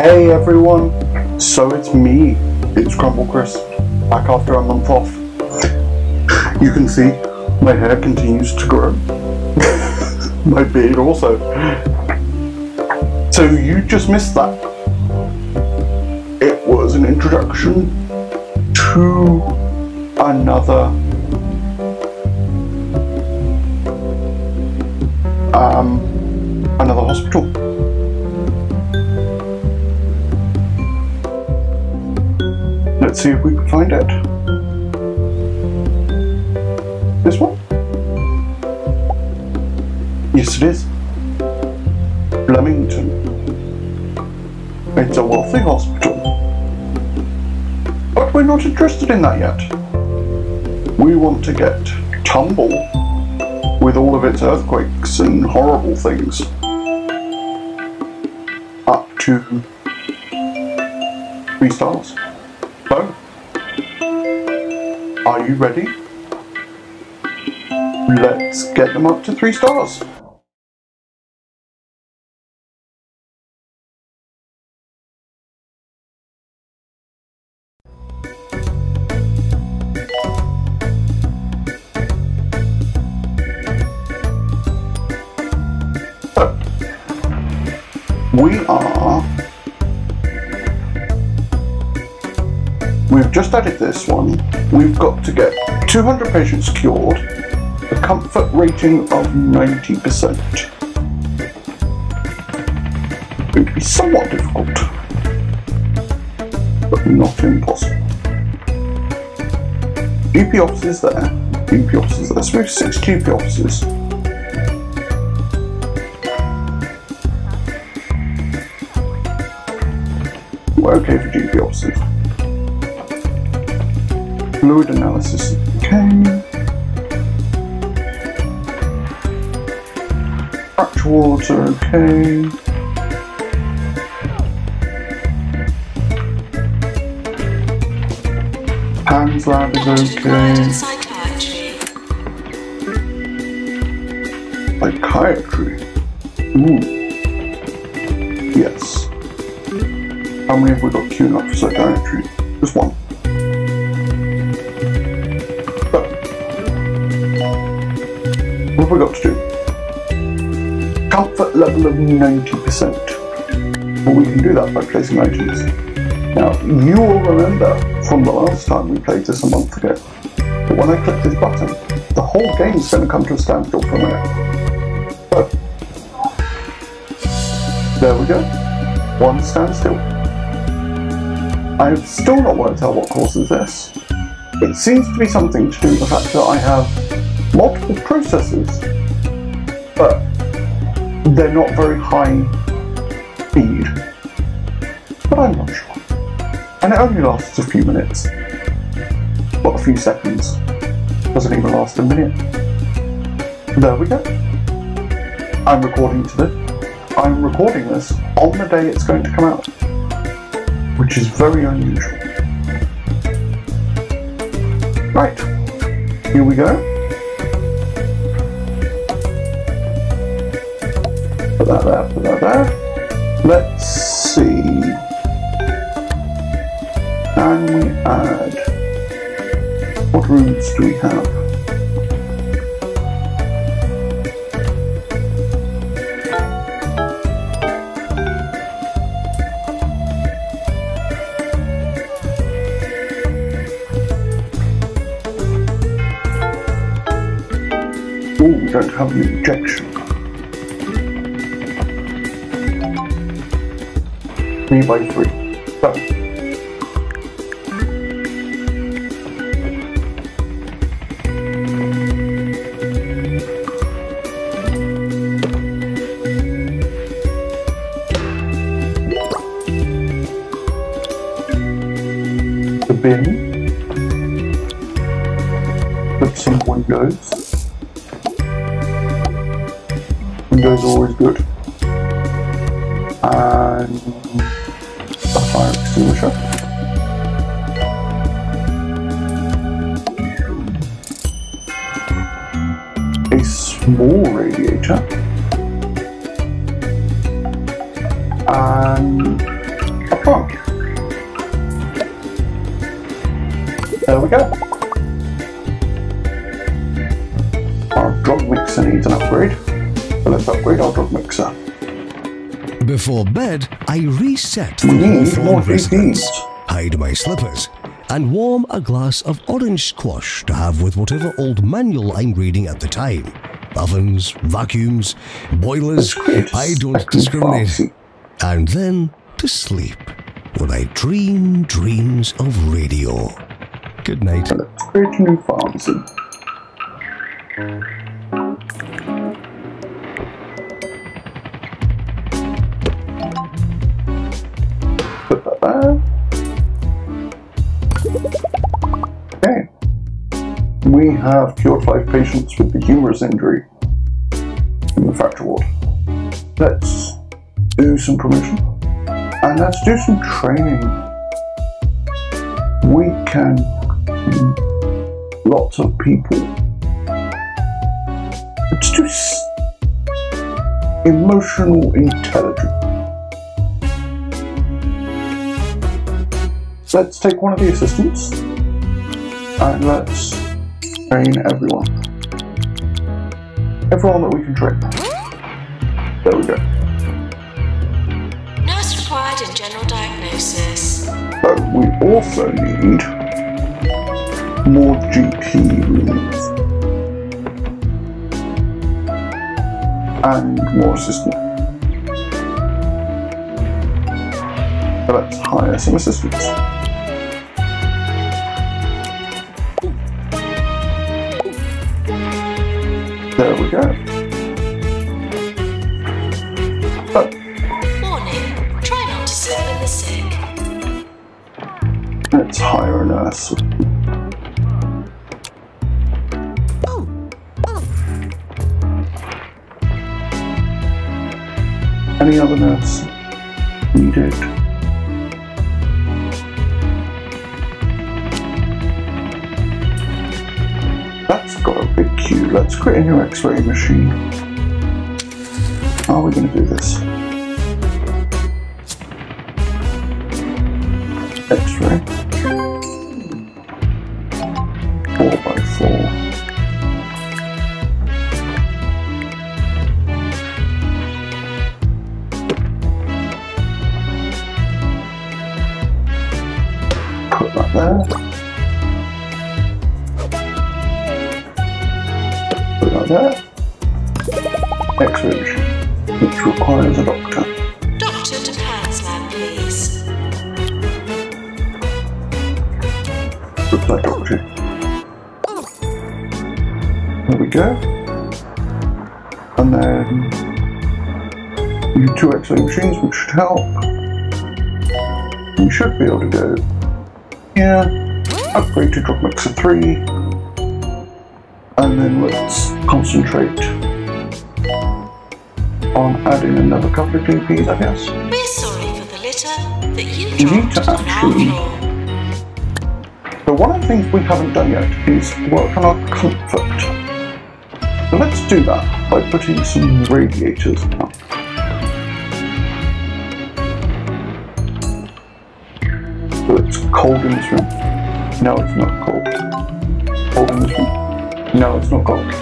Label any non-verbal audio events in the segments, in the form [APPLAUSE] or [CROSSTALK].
Hey everyone, so it's me, it's Crumble Chris, back after a month off. You can see my hair continues to grow, [LAUGHS] my beard also. So you just missed that. It was an introduction to another um, another hospital. Let's see if we can find it. This one? Yes, it is. Flemington. It's a wealthy hospital. But we're not interested in that yet. We want to get Tumble with all of its earthquakes and horrible things up to three stars. You ready? Let's get them up to three stars. We've just added this one. We've got to get 200 patients cured, a comfort rating of 90%. Going to be somewhat difficult, but not impossible. GP offices there. GP offices there. Let's move six GP offices. We're okay for GP officers. Fluid analysis, okay. Wards are okay. Hands lab is okay. Psychiatry. Psychiatry. Ooh. Yes. How many have we got queued up for psychiatry? Just one. What have we got to do? Comfort level of 90%. Well, we can do that by placing items. Now, you will remember from the last time we played this a month ago that when I click this button, the whole game is going to come to a standstill for a minute. So, there we go. One standstill. I've still not worked out what causes this. It seems to be something to do with the fact that I have processes, but they're not very high speed. But I'm not sure. And it only lasts a few minutes. What, a few seconds? Doesn't even last a minute. There we go. I'm recording to this. I'm recording this on the day it's going to come out, which is very unusual. Right, here we go. Put that there, put. Let's see. Can we add? What rooms do we have? Oh, we don't have an injection. Three by three. So, the bin with some windows. Windows are always good. And a. There we go. Our drug mixer needs an upgrade. So let's upgrade our drug mixer. Before bed, I reset the need hawthorn more residence, hide my slippers, and warm a glass of orange squash to have with whatever old manual I'm reading at the time. Ovens, vacuums, boilers, I don't discriminate. And then to sleep, when I dream dreams of radio. Good night. Okay. We have cured five patients with the humerus injury in the fracture ward. Let's some promotion. And let's do some training. We can lots of people. Let's do emotional intelligence. Let's take one of the assistants and let's train everyone. Everyone that we can train. There we go. Diagnosis. So we also need more GP rooms and more assistants. So let's hire some assistants. There we go. Let's hire a nurse. Any other nurse needed? That's got a big queue. Let's create a new X-ray machine. How are we going to do this? X-ray. Put that there. Put that. X-ray which requires a doctor. Doctor to Pan's lab, please. That doctor. There we go. And then two X-ray machines, which should help. We should be able to go here, upgrade to drug mixer 3, and then let's concentrate on adding another couple of GPs, I guess. We're sorry for the litter that you You need to actually- So one of the things we haven't done yet is work on our comfort. So let's do that by putting some radiators up. Cold in this room. No, it's not cold. Cold in this room. No, it's not cold.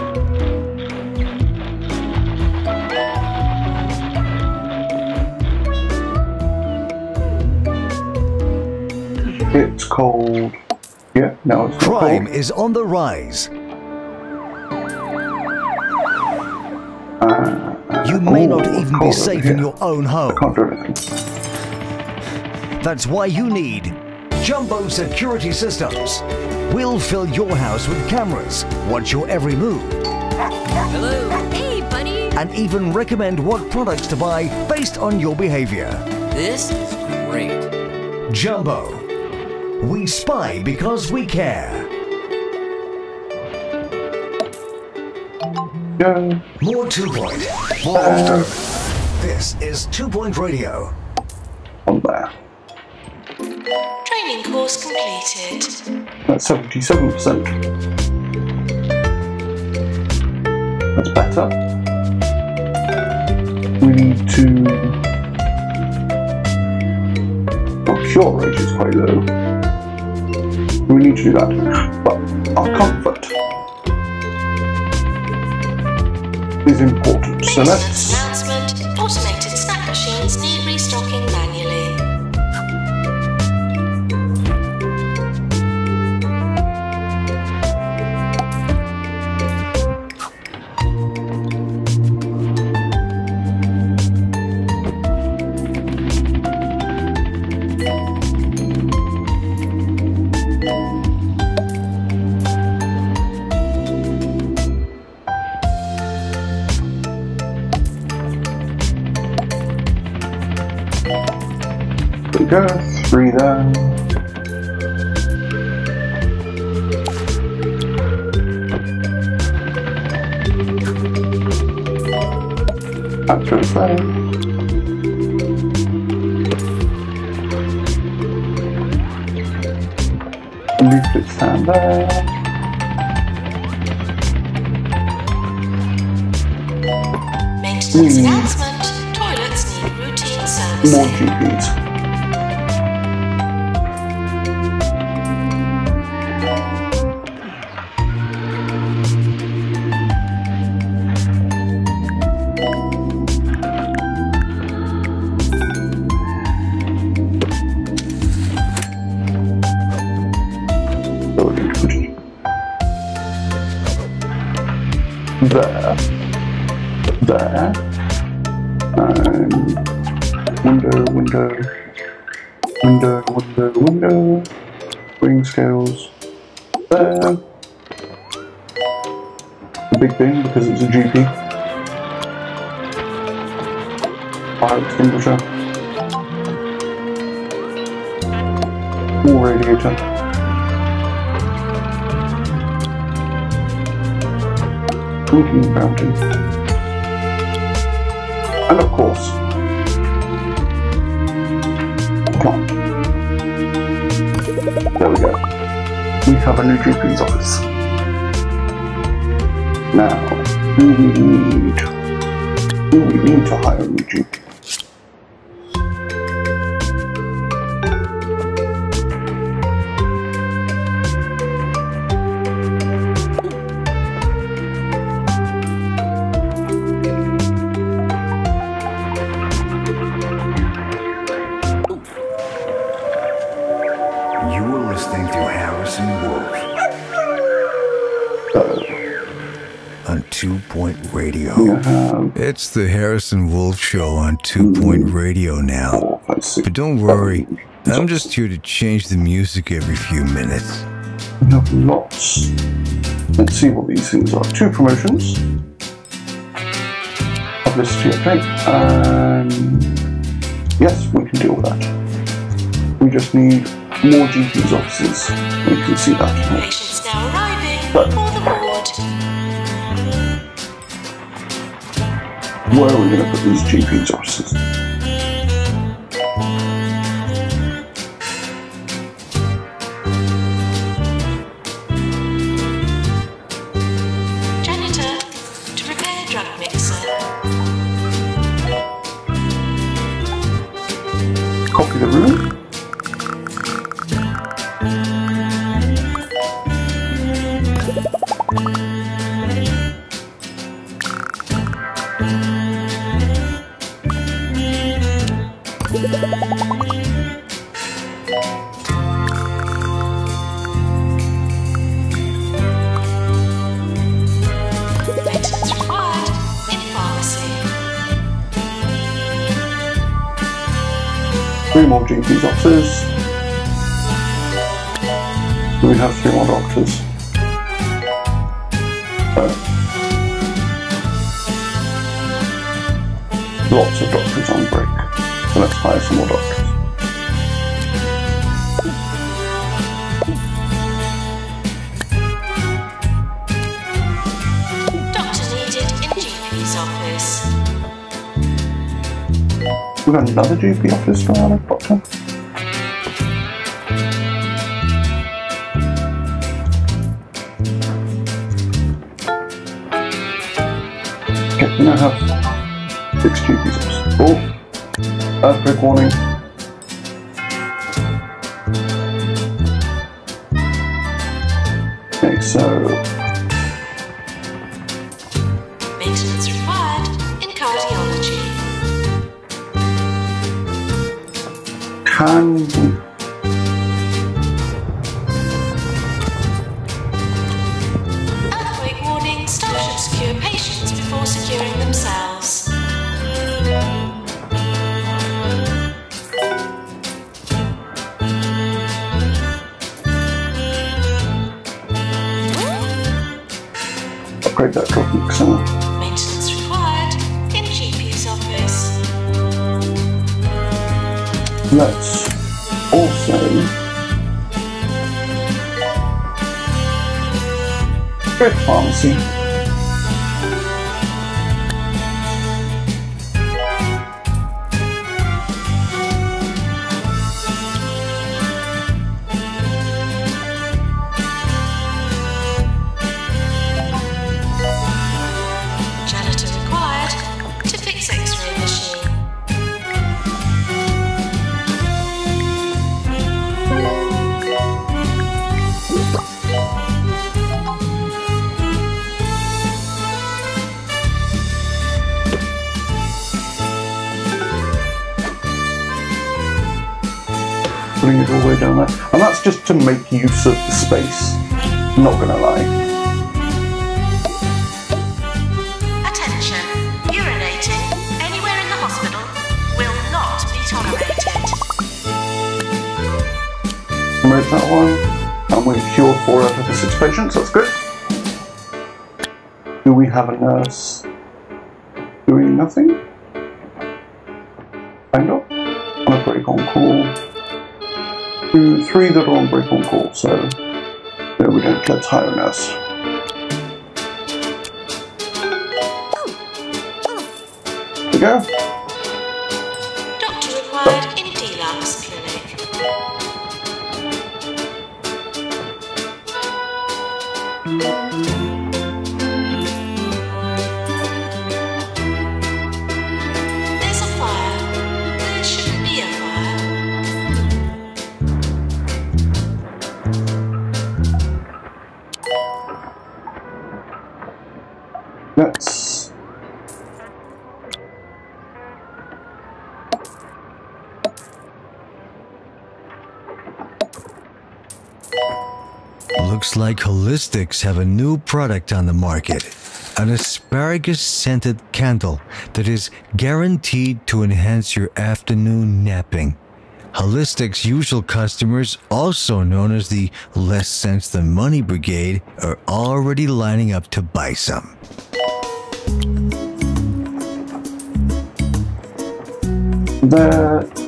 It's cold. Yeah, no, it's not Crime cold. is on the rise. Uh, you may Ooh, not even be safe in your own home. Can't do anything. That's why you need Jumbo Security Systems. We'll fill your house with cameras, watch your every move, Hello. Hey, buddy. and even recommend what products to buy based on your behavior. This is great. Jumbo. We spy because we care. Go. More Two Point. More often. This is Two Point Radio. Training course completed. That's 77%. That's better. We need to Our cure rate is quite low. We need to do that. But our comfort is important. So let's we go. Three there. After the Leaflet stand there. Maintenance announcement. Toilets need routine servicing. More GPs. The big bin because it's a GP. Fire extinguisher. More radiator. Drinking fountain. And of course, plant. There we go. We have a new GP's office. Now, who we need? Who we need to hire You have It's the Harrison Wolf Show on Two Point Radio now. four, five, six, But don't worry, I'm just here to change the music every few minutes. We have lots. Let's see what these things are. Two promotions. Publicity update. And yes, we can deal with that. We just need more GP's offices. We can see that. Patients now arriving But- Where are we going to put these GP's offices? Three more GP's offices. Do we have three more doctors? Lots of doctors on break. So let's hire some more doctors. Doctor needed in GP's office. We've got another GP office for our doctor. Okay, we now have six GPs. Oh, earthquake upgrade pharmacy. To make use of the space. Not gonna lie. Attention. Urinating anywhere in the hospital will not be tolerated. Remove that one. And we've cured four out of the six patients, that's good. Do we have a nurse doing nothing? Kind of. On a break on call. Two, three that are on break on call, so we don't a nurse. There we go. Like Holistics have a new product on the market. An asparagus scented candle that is guaranteed to enhance your afternoon napping. Holistics' usual customers, also known as the Less Sense Than Money Brigade, are already lining up to buy some. there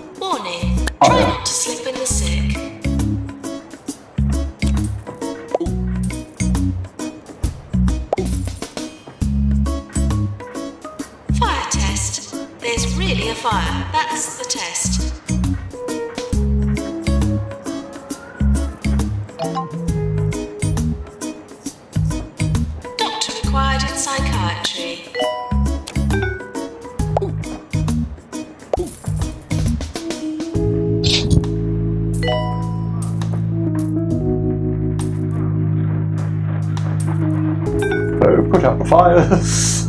out the fires.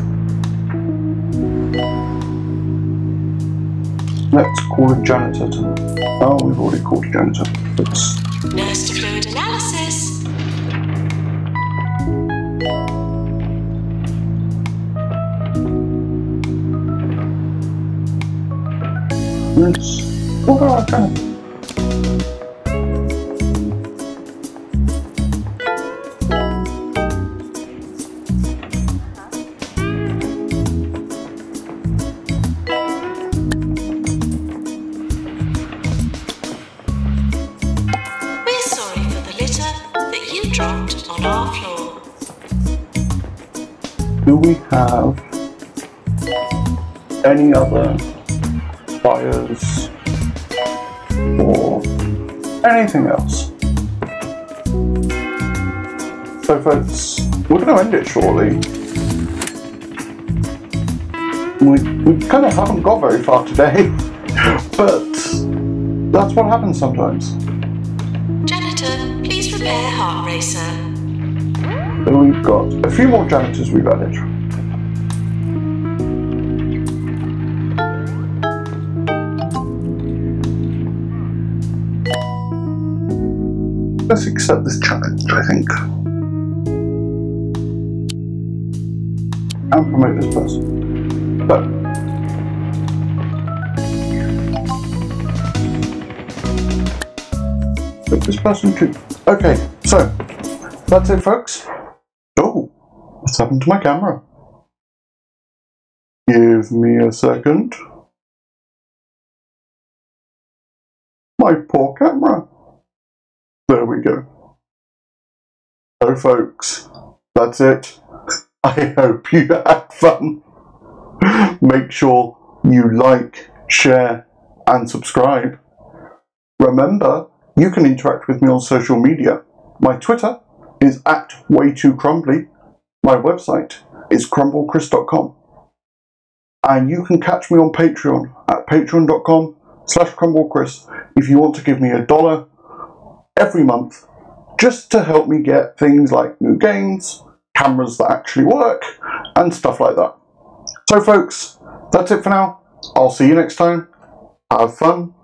Let's call a janitor. To, oh, we've already called a janitor. Let's, Nurse to fluid analysis. our we have any other fires or anything else? So folks, we're going to end it shortly. We, we kind of haven't got very far today, [LAUGHS] but that's what happens sometimes. Janitor, please prepare heart racer. So we've got a few more janitors we've added. let's accept this challenge, I think. And promote this person. But this person too. Okay, so that's it folks. Happened to my camera? Give me a second. My poor camera. There we go. So, folks, that's it. [LAUGHS] I hope you had fun. Make sure you like, share, and subscribe. Remember, you can interact with me on social media. My Twitter is at waytoocrumbly. My website is crumblechris.com. And you can catch me on Patreon at patreon.com slash crumblechris if you want to give me a dollar every month just to help me get things like new games, cameras that actually work, and stuff like that. So folks, that's it for now. I'll see you next time. Have fun.